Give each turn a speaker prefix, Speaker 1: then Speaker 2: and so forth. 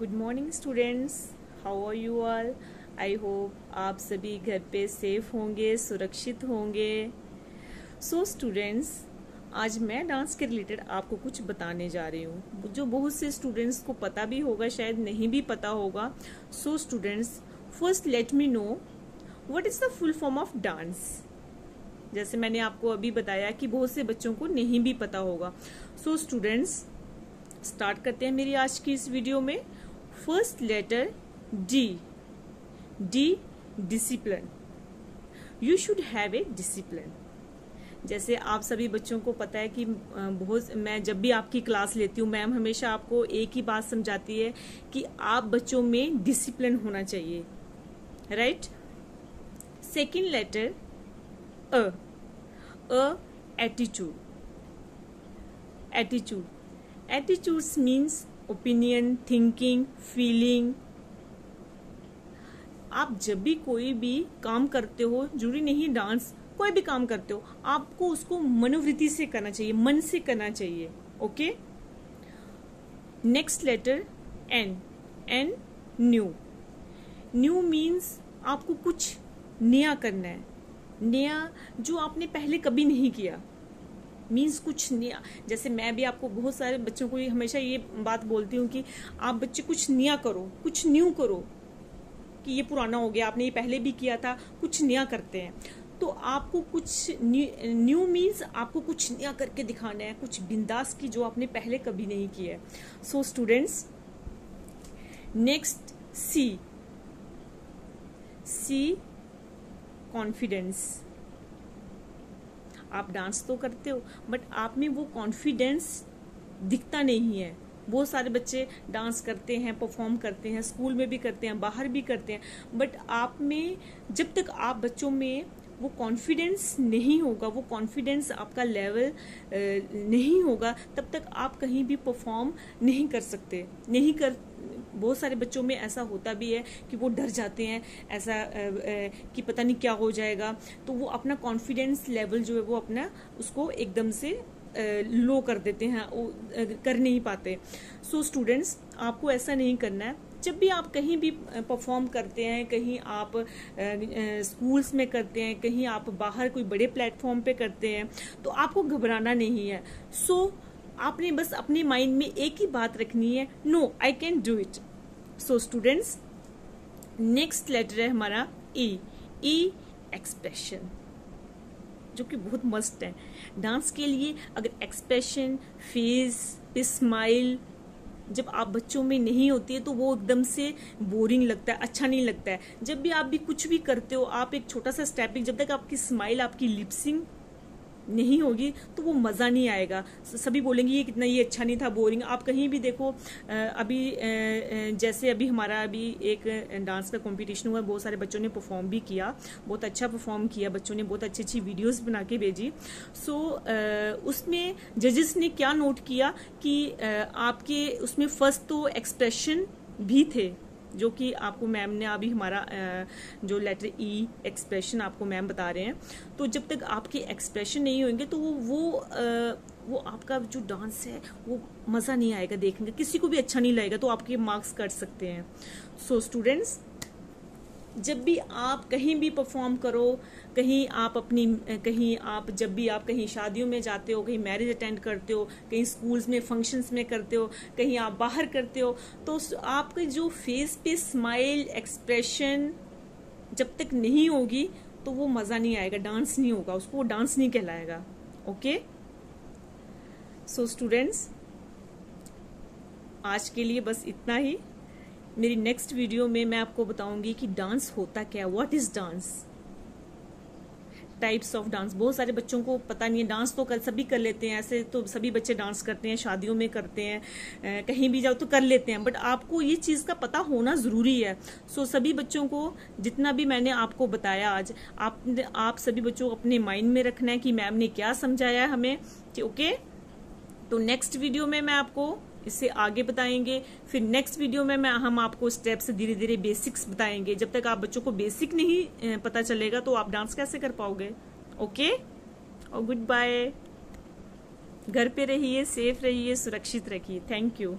Speaker 1: Good morning students how are you all I hope आप सभी घर पे सेफ़ होंगे सुरक्षित होंगे. सो so, स्टूडेंट्स आज मैं डांस के रिलेटेड आपको कुछ बताने जा रही हूँ. जो बहुत से स्टूडेंट्स को पता भी होगा शायद नहीं भी पता होगा. So students first let me know what is the full form of dance जैसे मैंने आपको अभी बताया कि बहुत से बच्चों को नहीं भी पता होगा. सो स्टूडेंट्स स्टार्ट करते हैं मेरी आज की इस वीडियो में. First letter D D discipline you should have a discipline जैसे आप सभी बच्चों को पता है कि बहुत, मैं जब भी आपकी क्लास लेती हूँ, मैम हमेशा आपको एक ही बात समझाती है कि आप बच्चों में डिसिप्लिन होना चाहिए। Right second letter A A attitude attitude attitudes means opinion thinking feeling आप जब भी कोई भी काम करते हो, ज़रूरी नहीं डांस कोई भी काम करते हो, आपको उसको मनोवृत्ति से करना चाहिए, मन से करना चाहिए okay next letter N N new new means आपको कुछ नया करना है। नया जो आपने पहले कभी नहीं किया। मीन्स कुछ नया जैसे मैं भी आपको बहुत सारे बच्चों को हमेशा ये बात बोलती हूँ कि आप बच्चे कुछ नया करो, कुछ न्यू करो, कि ये पुराना हो गया, आपने ये पहले भी किया था, कुछ नया करते हैं। तो आपको कुछ न्यू मीन्स आपको कुछ नया करके दिखाना है, कुछ बिंदास की जो आपने पहले कभी नहीं किया है। So students next C C confidence आप डांस तो करते हो बट आप में वो कॉन्फिडेंस दिखता नहीं है। बहुत सारे बच्चे डांस करते हैं परफॉर्म करते हैं स्कूल में भी करते हैं, बाहर भी करते हैं बट आप में, जब तक आप बच्चों में वो कॉन्फिडेंस नहीं होगा, वो कॉन्फिडेंस आपका लेवल नहीं होगा, तब तक आप कहीं भी परफॉर्म नहीं कर सकते, नहीं कर बहुत सारे बच्चों में ऐसा होता भी है कि वो डर जाते हैं ऐसा कि पता नहीं क्या हो जाएगा। तो वो अपना कॉन्फिडेंस लेवल जो है वो अपना उसको एकदम से लो कर देते हैं कर नहीं पाते। सो so, स्टूडेंट्स आपको ऐसा नहीं करना है। जब भी आप कहीं भी परफॉर्म करते हैं कहीं आप स्कूल्स में करते हैं कहीं आप बाहर कोई बड़े प्लेटफॉर्म पे करते हैं तो आपको घबराना नहीं है। सो so, आपने बस अपने माइंड में एक ही बात रखनी है no I can do it so students next letter है हमारा ई ई एक्सप्रेशन जो कि बहुत मस्त है। डांस के लिए अगर एक्सप्रेशन फेस स्माइल जब आप बच्चों में नहीं होती है तो वो एकदम से बोरिंग लगता है अच्छा नहीं लगता है। जब भी आप भी कुछ भी करते हो, आप एक छोटा सा स्टेपिंग जब तक आपकी स्माइल आपकी लिपसिंग नहीं होगी तो वो मज़ा नहीं आएगा। सभी बोलेंगे, ये कितना, ये अच्छा नहीं था, बोरिंग। आप कहीं भी देखो अभी जैसे अभी हमारा अभी एक डांस का कंपटीशन हुआ, बहुत सारे बच्चों ने परफॉर्म भी किया, बहुत अच्छा परफॉर्म किया, बच्चों ने बहुत अच्छी अच्छी वीडियोस बना के भेजी। सो उसमें जजेस ने क्या नोट किया कि आपके उसमें फ़र्स्ट तो एक्सप्रेशन भी थे जो कि आपको मैम ने अभी हमारा जो लेटर ई एक्सप्रेशन आपको मैम बता रहे हैं। तो जब तक आपके एक्सप्रेशन नहीं होंगे तो वो वो वो आपका जो डांस है, वो मज़ा नहीं आएगा देखने का। किसी को भी अच्छा नहीं लगेगा तो आपके मार्क्स कट सकते हैं। सो स्टूडेंट्स जब भी आप कहीं भी परफॉर्म करो, कहीं आप अपनी, कहीं आप जब भी आप कहीं शादियों में जाते हो, कहीं मैरिज अटेंड करते हो, कहीं स्कूल्स में फ़ंक्शंस में करते हो, कहीं आप बाहर करते हो तो आपके जो फेस पे स्माइल एक्सप्रेशन जब तक नहीं होगी तो वो मज़ा नहीं आएगा डांस नहीं होगा, उसको वो डांस नहीं कहलाएगा ओके सो स्टूडेंट्स आज के लिए बस इतना ही। मेरी नेक्स्ट वीडियो में मैं आपको बताऊँगी कि डांस होता क्या what is dance types of dance बहुत सारे बच्चों को पता नहीं है डांस तो कर सभी कर लेते हैं। ऐसे तो सभी बच्चे डांस करते हैं, शादियों में करते हैं कहीं भी जाओ तो कर लेते हैं। बट आपको ये चीज़ का पता होना ज़रूरी है। सो सभी बच्चों को जितना भी मैंने आपको बताया आज आप आप सभी बच्चों को अपने माइंड में रखना है कि मैम ने क्या समझाया हमें। ओके तो नेक्स्ट वीडियो में मैं आपको इससे आगे बताएँगे। फिर नेक्स्ट वीडियो में मैं हम आपको स्टेप्स धीरे धीरे बेसिक्स बताएँगे। जब तक आप बच्चों को बेसिक नहीं पता चलेगा तो आप डांस कैसे कर पाओगे? ओके और गुड बाय घर पे रहिए सेफ़ रहिए, सुरक्षित रखिए थैंक यू